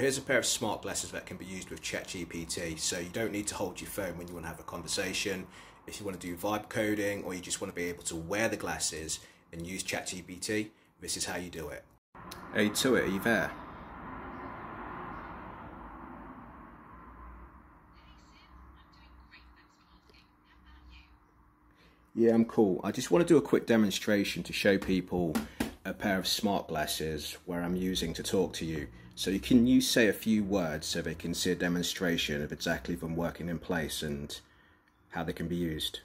Here's a pair of smart glasses that can be used with ChatGPT. So you don't need to hold your phone when you want to have a conversation. If you want to do vibe coding or you just want to be able to wear the glasses and use ChatGPT, this is how you do it. Hey, Tuitt, are you there? Yeah, I'm cool. I just want to do a quick demonstration to show people a pair of smart glasses where I'm using to talk to you. So you can use say a few words so they can see a demonstration of exactly them working in place and how they can be used.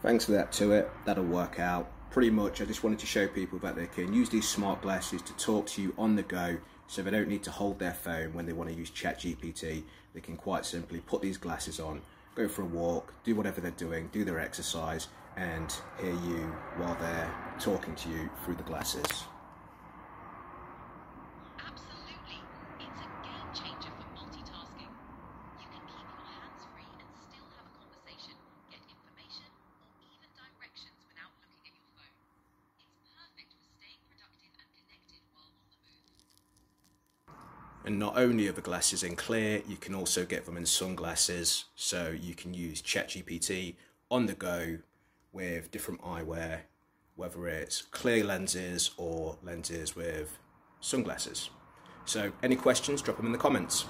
Thanks for that Tuitt, that'll work out. Pretty much I just wanted to show people that they can use these smart glasses to talk to you on the go so they don't need to hold their phone when they want to use ChatGPT. They can quite simply put these glasses on, go for a walk, do whatever they're doing, do their exercise and hear you while they're talking to you through the glasses. And not only are the glasses in clear, you can also get them in sunglasses. So you can use ChatGPT on the go with different eyewear, whether it's clear lenses or lenses with sunglasses. So any questions, drop them in the comments.